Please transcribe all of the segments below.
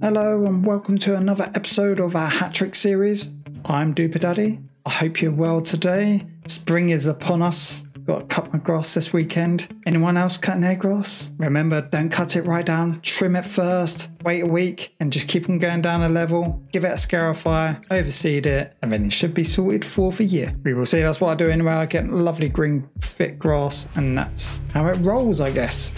Hello and welcome to another episode of our Hattrick series. I'm Doopa Daddy. I hope you're well today. Spring is upon us. Got to cut my grass this weekend. Anyone else cutting their grass? Remember, don't cut it right down. Trim it first. Wait a week and just keep them going down a level. Give it a scarifier. Overseed it, and then it should be sorted for the year. We will see. That's what I do anyway. I get lovely green fit grass, and that's how it rolls, I guess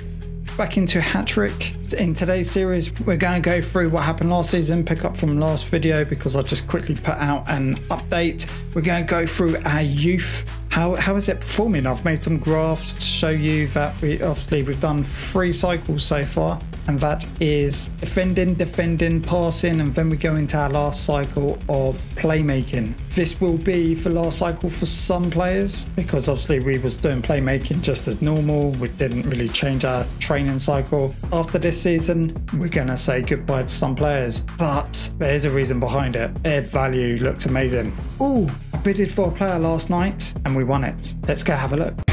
back into Hattrick. In today's series, we're going to go through what happened last season, pick up from last video because I just quickly put out an update. We're going to go through our youth. How, how is it performing? I've made some graphs to show you that we obviously we've done three cycles so far and that is defending, defending, passing, and then we go into our last cycle of playmaking. This will be the last cycle for some players because obviously we was doing playmaking just as normal. We didn't really change our training cycle. After this season, we're gonna say goodbye to some players, but there is a reason behind it. Air value looks amazing. Ooh, I bidded for a player last night and we won it. Let's go have a look.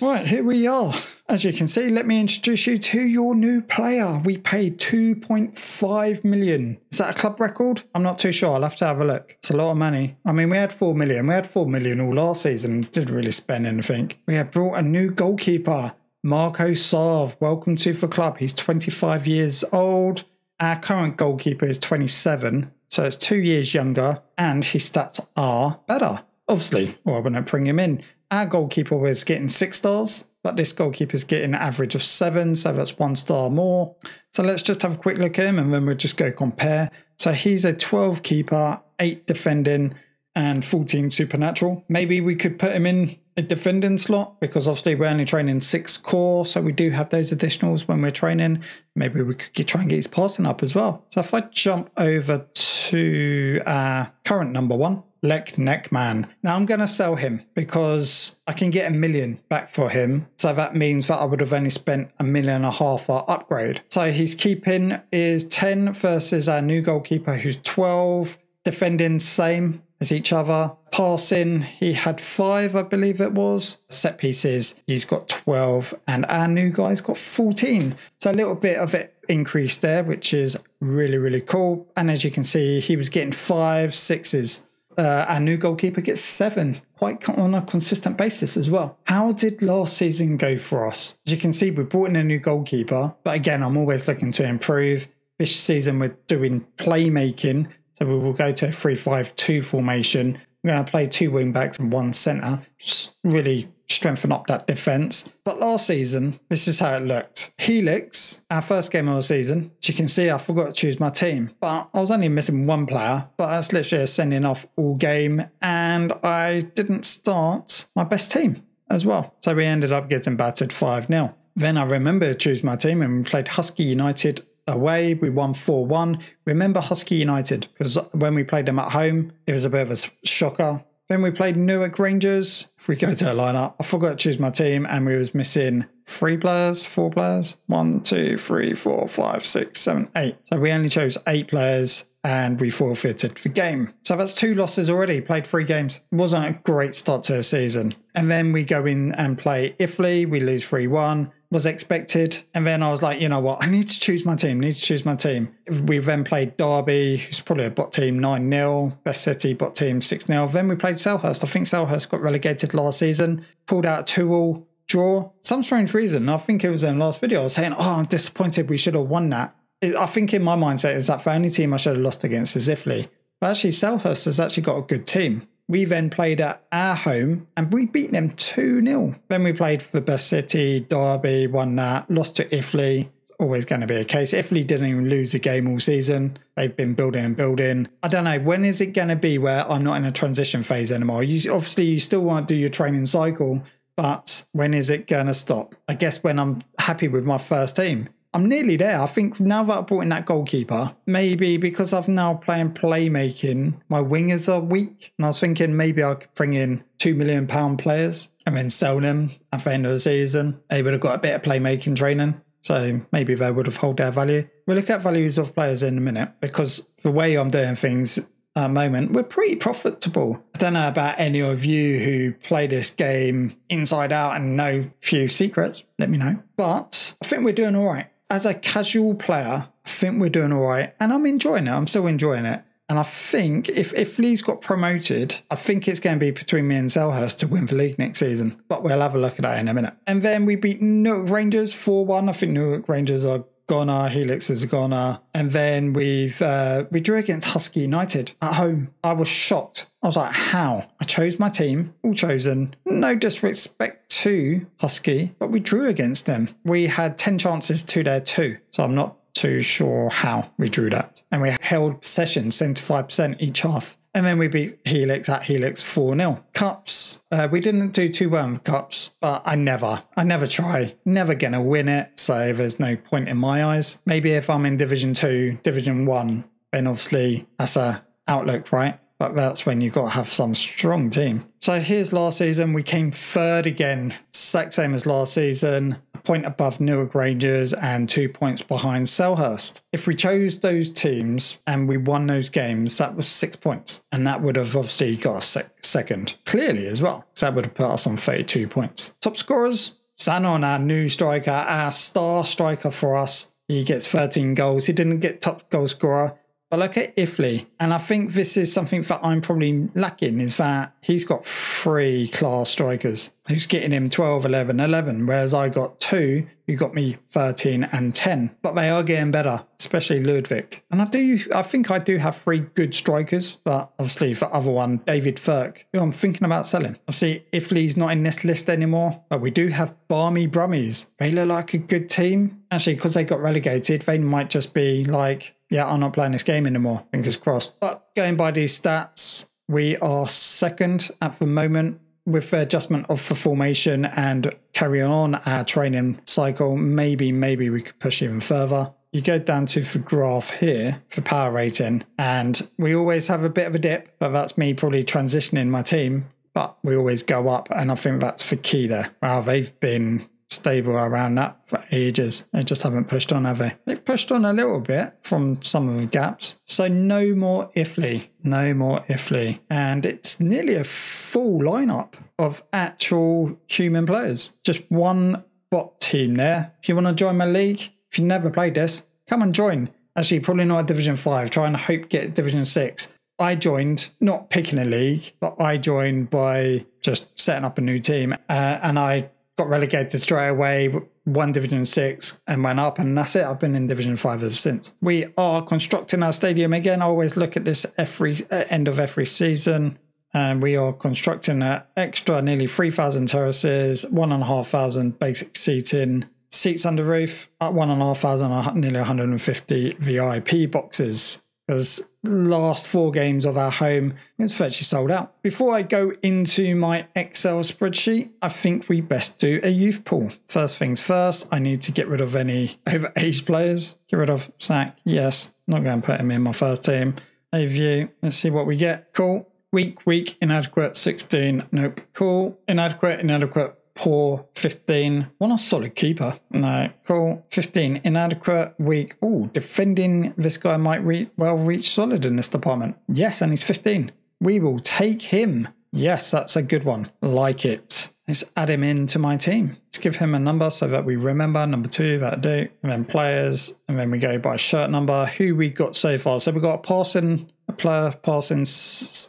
Right, here we are. As you can see, let me introduce you to your new player. We paid 2.5 million. Is that a club record? I'm not too sure. I'll have to have a look. It's a lot of money. I mean, we had 4 million. We had 4 million all last season. Didn't really spend anything. We have brought a new goalkeeper, Marco Sarv. Welcome to the club. He's 25 years old. Our current goalkeeper is 27, so it's two years younger, and his stats are better. Obviously, well, I wouldn't bring him in our goalkeeper was getting six stars, but this goalkeeper's getting an average of seven, so that's one star more. So let's just have a quick look at him and then we'll just go compare. So he's a 12 keeper, 8 defending, and 14 supernatural. Maybe we could put him in a defending slot because obviously we're only training six core, so we do have those additionals when we're training. Maybe we could try and get his passing up as well. So if I jump over to our current number one, Lech Neckman. Now I'm going to sell him because I can get a million back for him. So that means that I would have only spent a million and a half for upgrade. So his keeping is 10 versus our new goalkeeper who's 12. Defending same as each other. Passing, he had five, I believe it was. Set pieces, he's got 12, and our new guy's got 14. So a little bit of it increased there, which is really, really cool. And as you can see, he was getting five sixes uh, our new goalkeeper gets seven quite on a consistent basis as well. How did last season go for us? As you can see, we brought in a new goalkeeper, but again, I'm always looking to improve. This season, we're doing playmaking, so we will go to a 3 5 2 formation. We're going to play two wing backs and one centre. Just really strengthen up that defence. But last season, this is how it looked. Helix, our first game of the season, as you can see, I forgot to choose my team, but I was only missing one player, but that's literally sending off all game, and I didn't start my best team as well. So we ended up getting battered 5 0. Then I remember to choose my team and we played Husky United away. We won 4 1. Remember Husky United because when we played them at home, it was a bit of a shocker. Then we played Newark Rangers. If we go to a lineup, I forgot to choose my team and we was missing three players, four players. One, two, three, four, five, six, seven, eight. So we only chose eight players and we forfeited the game. So that's two losses already. Played three games. Wasn't a great start to a season. And then we go in and play Iffley. We lose 3 1 was expected. And then I was like, you know what? I need to choose my team. I need to choose my team. We then played Derby, who's probably a bot team 9 0, Best City bot team 6 0. Then we played Selhurst. I think Selhurst got relegated last season, pulled out a 2 all draw. Some strange reason. I think it was in the last video. I was saying, oh, I'm disappointed we should have won that. I think in my mindset is that the only team I should have lost against is Iffley. But actually, Selhurst has actually got a good team. We then played at our home and we beat them 2 0. Then we played for the Best City, Derby, won that, lost to Iffley. Always going to be a case. Iffley didn't even lose a game all season. They've been building and building. I don't know. When is it going to be where I'm not in a transition phase anymore? You Obviously, you still want to do your training cycle, but when is it going to stop? I guess when I'm happy with my first team. I'm nearly there. I think now that I brought in that goalkeeper, maybe because I've now playing playmaking, my wingers are weak. And I was thinking maybe I could bring in two million pound players and then sell them at the end of the season. They would have got a bit of playmaking training. So maybe they would have held their value. We'll look at values of players in a minute because the way I'm doing things, at the moment, we're pretty profitable. I don't know about any of you who play this game inside out and know few secrets. Let me know. But I think we're doing all right. As a casual player, I think we're doing all right. And I'm enjoying it. I'm still enjoying it. And I think if, if Lee's got promoted, I think it's going to be between me and Selhurst to win the league next season. But we'll have a look at that in a minute. And then we beat Newark Rangers 4 1. I think Newark Rangers are Helix is a goner. And then we've uh, we drew against Husky United at home. I was shocked. I was like, how? I chose my team, all chosen. No disrespect to Husky, but we drew against them. We had 10 chances to their two. So I'm not too sure how we drew that. And we held possession 75% each half. And then we beat Helix at Helix 4 0. Cups, uh, we didn't do too well with Cups, but I never, I never try. Never gonna win it. So there's no point in my eyes. Maybe if I'm in Division 2, Division 1, then obviously that's a outlook, right? But that's when you've got to have some strong team. So here's last season. We came third again, exact same as last season, a point above Newark Rangers and two points behind Selhurst. If we chose those teams and we won those games, that was six points. And that would have obviously got us sec- second, clearly as well. That would have put us on 32 points. Top scorers, Sanon, our new striker, our star striker for us. He gets 13 goals. He didn't get top goal scorer. But look at Iffley, and I think this is something that I'm probably lacking is that he's got three class strikers who's getting him 12, 11, 11, whereas I got two who got me 13 and 10. But they are getting better, especially Ludwig. And I do, I think I do have three good strikers, but obviously for other one, David Firk, who I'm thinking about selling. Obviously, Iffley's not in this list anymore, but we do have Barmy Brummies. They look like a good team. Actually, because they got relegated, they might just be like yeah, I'm not playing this game anymore. Fingers mm. crossed. But going by these stats, we are second at the moment with the adjustment of the formation and carry on our training cycle. Maybe, maybe we could push even further. You go down to the graph here for power rating, and we always have a bit of a dip, but that's me probably transitioning my team. But we always go up, and I think that's the key there. Wow, they've been stable around that for ages. They just haven't pushed on, have they? They've pushed on a little bit from some of the gaps. So no more Iffley. No more Iffley. And it's nearly a full lineup of actual human players. Just one bot team there. If you want to join my league, if you never played this, come and join. Actually, probably not Division 5. Try and hope get Division 6. I joined not picking a league, but I joined by just setting up a new team. Uh, and I got relegated straight away, won Division 6 and went up, and that's it. I've been in Division 5 ever since. We are constructing our stadium again. I always look at this every uh, end of every season. And we are constructing an extra nearly 3,000 terraces, 1,500 basic seating, seats under roof, at 1,500, nearly 150 VIP boxes because last four games of our home it's virtually sold out. Before I go into my Excel spreadsheet, I think we best do a youth pull. First things first, I need to get rid of any overage players. Get rid of Sack, yes. Not going to put him in my first team. A view, let's see what we get. Cool. Weak, weak, inadequate, 16. Nope. Cool. Inadequate, inadequate, poor 15 want a solid keeper. No. Cool. 15 inadequate weak. Oh defending this guy might re- well reach solid in this department. Yes and he's 15 we will take him. Yes that's a good one. Like it. Let's add him into my team. Let's give him a number so that we remember. Number two that do. And then players. And then we go by shirt number. Who we got so far? So we got a passing a player passing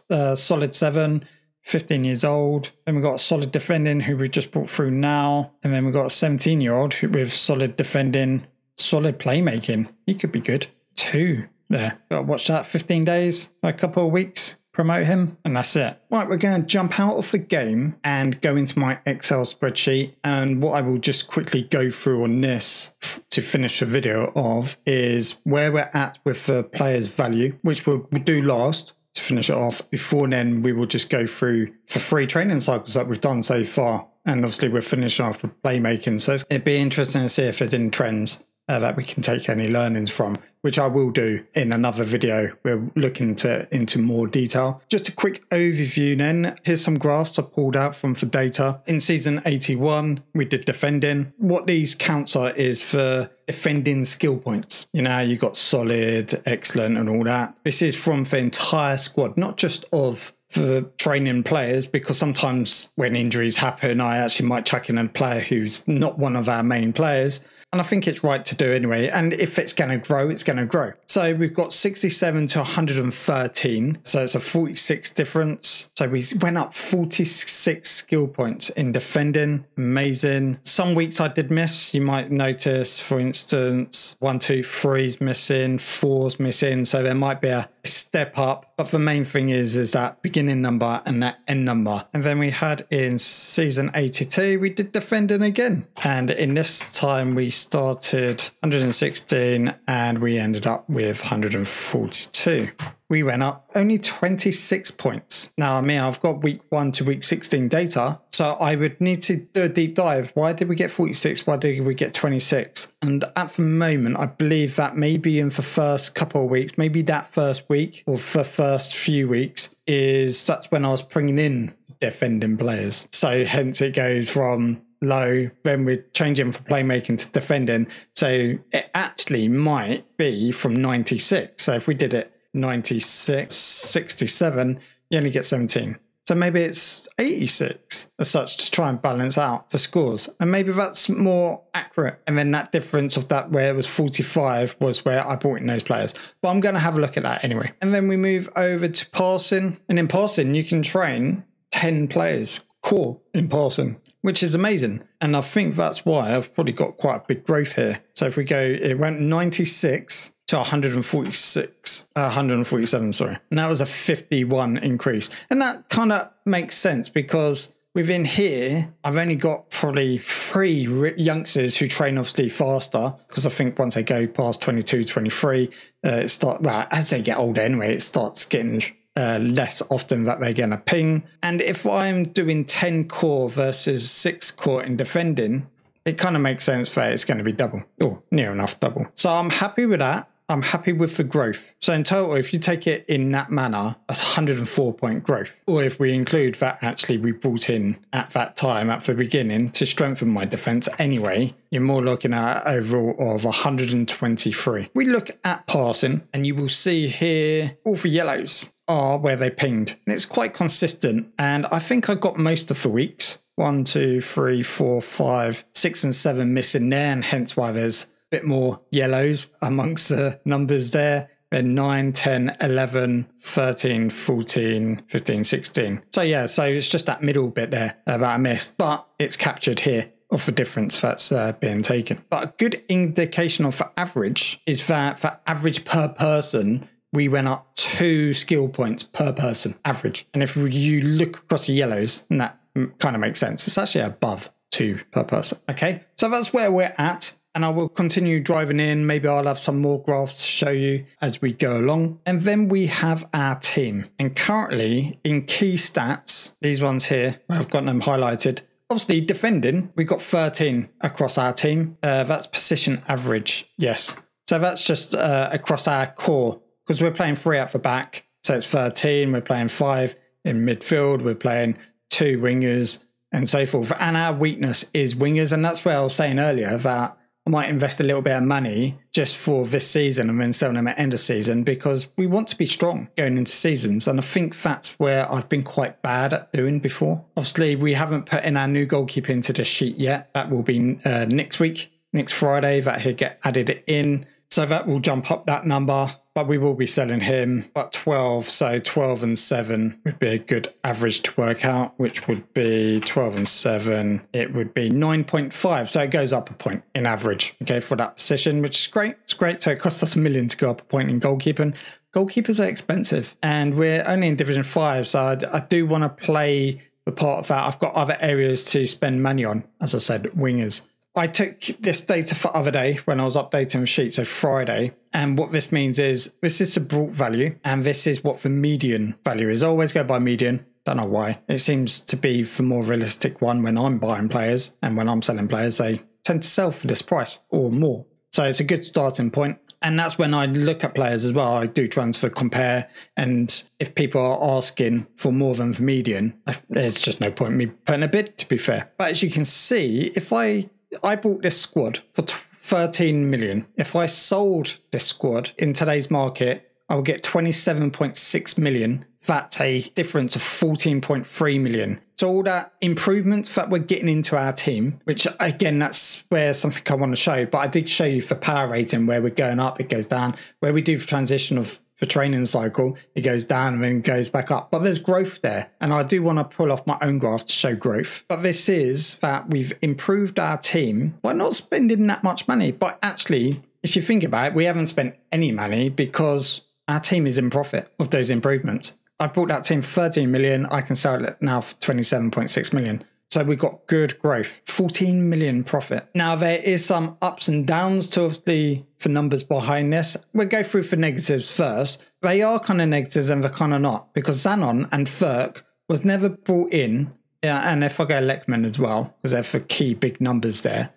uh, solid seven 15 years old. Then we've got a solid defending who we just brought through now. And then we've got a 17 year old with solid defending, solid playmaking. He could be good. Two there. Got to watch that 15 days, a couple of weeks, promote him, and that's it. Right, we're going to jump out of the game and go into my Excel spreadsheet. And what I will just quickly go through on this to finish the video of is where we're at with the player's value, which we'll do last to finish it off. Before then, we will just go through for three training cycles that we've done so far. And obviously, we're finishing off with playmaking. So it'd be interesting to see if there's any trends uh, that we can take any learnings from. Which I will do in another video. We're looking to into more detail. Just a quick overview then. Here's some graphs I pulled out from for data. In season 81, we did defending. What these counts are is for defending skill points. You know, you got solid, excellent, and all that. This is from the entire squad, not just of for training players because sometimes when injuries happen, I actually might chuck in a player who's not one of our main players and I think it's right to do anyway. And if it's going to grow, it's going to grow. So we've got 67 to 113. So it's a 46 difference. So we went up 46 skill points in defending. Amazing. Some weeks I did miss. You might notice, for instance, one, two, three's missing, four's missing. So there might be a step up. But the main thing is, is that beginning number and that end number. And then we had in season 82, we did defending again. And in this time, we started 116 and we ended up with 142 we went up only 26 points. Now, I mean, I've got week one to week 16 data, so I would need to do a deep dive. Why did we get 46? Why did we get 26? And at the moment, I believe that maybe in the first couple of weeks, maybe that first week or the first few weeks, is that's when I was bringing in defending players. So hence it goes from low, then we're changing from playmaking to defending. So it actually might be from 96. So if we did it 96, 67, you only get 17. So maybe it's 86 as such to try and balance out for scores. And maybe that's more accurate. And then that difference of that where it was 45 was where I brought in those players. But I'm going to have a look at that anyway. And then we move over to passing. And in passing, you can train 10 players core in passing, which is amazing. And I think that's why I've probably got quite a big growth here. So if we go, it went 96 to 146, uh, 147, sorry. And that was a 51 increase. And that kind of makes sense because within here, I've only got probably three youngsters who train obviously faster because I think once they go past 22, 23, uh, it start well as they get older anyway, it starts getting uh, less often that they're going to ping. And if I'm doing 10 core versus 6 core in defending, it kind of makes sense that it's going to be double or near enough double. So I'm happy with that. I'm happy with the growth. So in total, if you take it in that manner, that's 104 point growth. Or if we include that actually we brought in at that time at the beginning to strengthen my defense anyway, you're more looking at overall of 123. We look at passing and you will see here all the yellows are where they pinged. And it's quite consistent. And I think I got most of the weeks. One, two, three, four, five, six, and seven missing there, and hence why there's bit more yellows amongst the numbers there. Then 9, 10, 11, 13, 14, 15, 16. So, yeah, so it's just that middle bit there that I missed, but it's captured here of the difference that's uh, being taken. But a good indication of the average is that for average per person, we went up two skill points per person average. And if you look across the yellows, and that kind of makes sense, it's actually above two per person. Okay, so that's where we're at and I will continue driving in. Maybe I'll have some more graphs to show you as we go along. And then we have our team. And currently in key stats, these ones here, I've got them highlighted. Obviously, defending, we've got 13 across our team. Uh, that's position average, yes. So that's just uh, across our core because we're playing three at the back. So it's 13, we're playing five in midfield, we're playing two wingers and so forth. And our weakness is wingers. And that's where I was saying earlier that might invest a little bit of money just for this season and then sell them at end of season because we want to be strong going into seasons. And I think that's where I've been quite bad at doing before. Obviously, we haven't put in our new goalkeeper into the sheet yet. That will be uh, next week, next Friday, that he'll get added in. So that will jump up that number but we will be selling him. But 12, so 12 and 7 would be a good average to work out, which would be 12 and 7. It would be 9.5. So it goes up a point in average, okay, for that position, which is great. It's great. So it costs us a million to go up a point in goalkeeping. Goalkeepers are expensive and we're only in Division 5. So I, I do want to play the part of that. I've got other areas to spend money on, as I said, wingers. I took this data for other day when I was updating the sheet, so Friday. And what this means is this is a brought value, and this is what the median value is. I always go by median. Don't know why. It seems to be the more realistic one when I'm buying players, and when I'm selling players, they tend to sell for this price or more. So it's a good starting point. And that's when I look at players as well. I do transfer compare. And if people are asking for more than the median, uh, there's just no point in me putting a bid, to be fair. But as you can see, if I I bought this squad for 13 million. If I sold this squad in today's market, I would get 27.6 million. That's a difference of 14.3 million. So all that improvements that we're getting into our team, which again, that's where something I want to show. But I did show you for power rating where we're going up, it goes down. Where we do transition of for training cycle, it goes down and then goes back up. But there's growth there. And I do want to pull off my own graph to show growth. But this is that we've improved our team by not spending that much money. But actually, if you think about it, we haven't spent any money because our team is in profit of those improvements. I bought that team 13 million. I can sell it now for 27.6 million. So we've got good growth, 14 million profit. Now there is some ups and downs to the for numbers behind this. We'll go through for negatives first. They are kind of negatives and they're kind of not because Zanon and Thurk was never brought in. Yeah, and if I go Lekman as well, because they're for key big numbers there.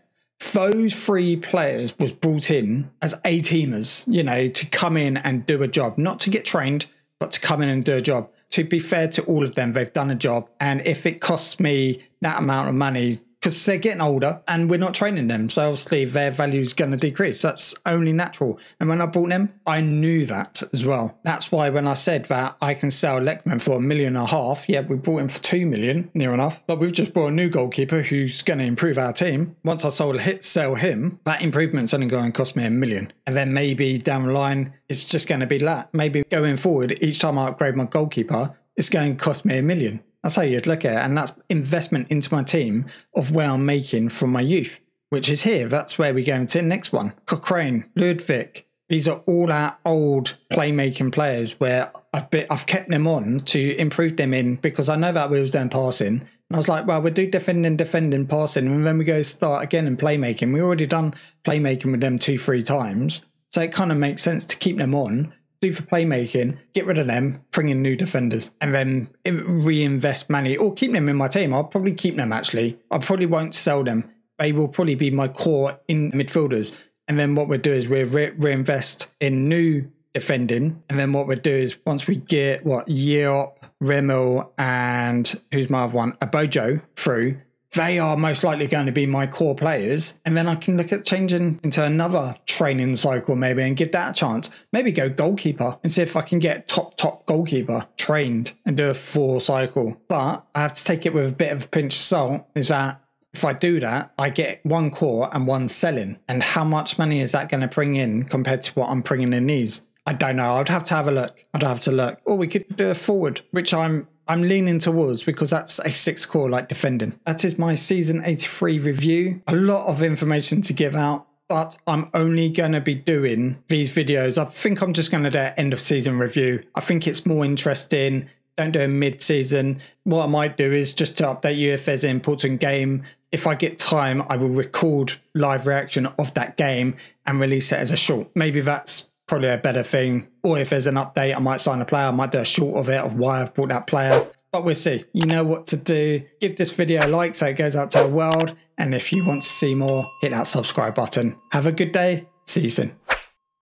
Those three players was brought in as A teamers, you know, to come in and do a job, not to get trained, but to come in and do a job to be fair to all of them, they've done a job. And if it costs me that amount of money because they're getting older and we're not training them. So obviously their value is going to decrease. That's only natural. And when I bought them, I knew that as well. That's why when I said that I can sell Leckman for a million and a half, yeah, we bought him for two million, near enough. But we've just bought a new goalkeeper who's going to improve our team. Once I sold hit sell him, that improvement's only going to cost me a million. And then maybe down the line, it's just going to be that. Maybe going forward, each time I upgrade my goalkeeper, it's going to cost me a million. That's how you'd look at it. And that's investment into my team of where I'm making from my youth, which is here. That's where we go into the next one. Cochrane, Ludwig. These are all our old playmaking players where I've, been, I've kept them on to improve them in because I know that we was doing passing. And I was like, well, we'll do defending, defending, passing. And then we go start again in playmaking. We already done playmaking with them two, three times. So it kind of makes sense to keep them on do for playmaking, get rid of them, bring in new defenders, and then reinvest money or keep them in my team. I'll probably keep them actually. I probably won't sell them. They will probably be my core in midfielders. And then what we'll do is we'll re- reinvest in new defending. And then what we'll do is once we get what Yeop, Rimmel, and who's my other one, Abojo through, they are most likely going to be my core players. And then I can look at changing into another training cycle maybe and give that a chance. Maybe go goalkeeper and see if I can get top, top goalkeeper trained and do a full cycle. But I have to take it with a bit of a pinch of salt is that if I do that, I get one core and one selling. And how much money is that going to bring in compared to what I'm bringing in these? I don't know. I'd have to have a look. I'd have to look. Or we could do a forward, which I'm I'm leaning towards because that's a six core like defending. That is my season 83 review. A lot of information to give out, but I'm only going to be doing these videos. I think I'm just going to do an end of season review. I think it's more interesting. Don't do a mid season. What I might do is just to update you if there's an important game. If I get time, I will record live reaction of that game and release it as a short. Maybe that's probably a better thing. Or if there's an update, I might sign a player. I might do a short of it of why I've bought that player. But we'll see. You know what to do. Give this video a like so it goes out to the world. And if you want to see more, hit that subscribe button. Have a good day. See you soon.